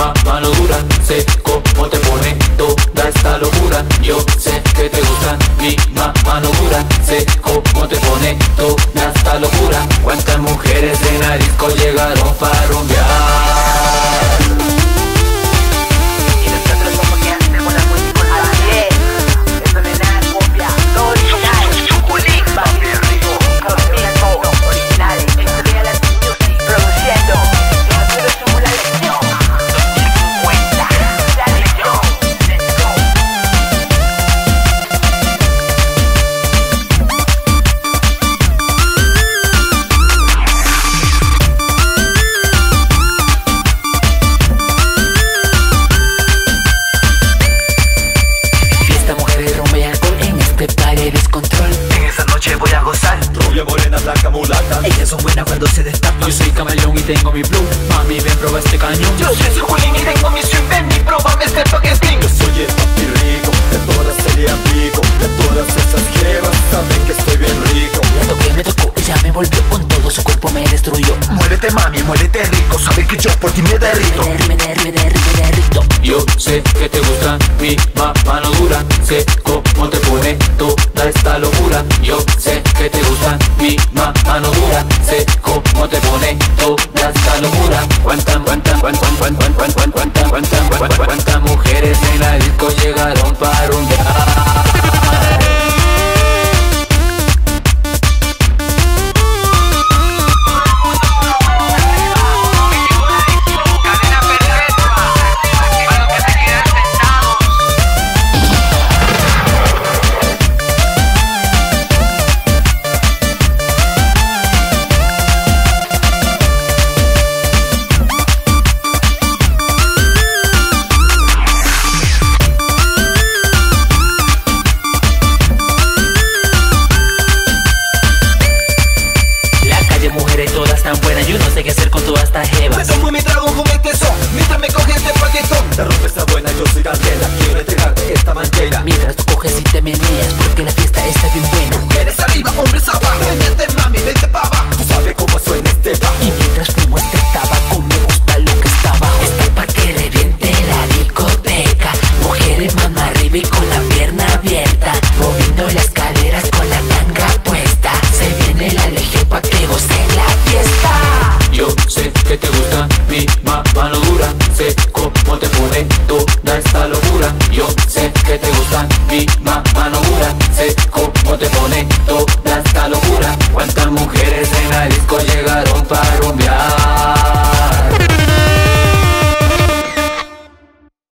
dura Sé cómo te pone toda esta locura. Yo sé que te gusta mi mano dura Sé cómo te pone toda esta locura. Cuántas mujeres en la disco Cuando se destapan Yo soy camaleón y tengo mi blue. Mami, ven, prueba este cañón. Yo soy Chuculín y tengo mi swing. Ven y pruébame este toque sting Yo soy el papi rico De todas sería rico De todas esas jevas Saben que estoy bien rico. Lo que me tocó, ella me volvió con todo Su cuerpo me destruyó. Muévete mami, muévete rico Saben que yo por ti me derrito. Me derrito, me derrito, me derrito. Yo sé que te gusta mi ma- mano dura Sé cómo te pone tan buenas Yo no sé qué hacer con toda esta jeva Jalisco llegaron para rumbear.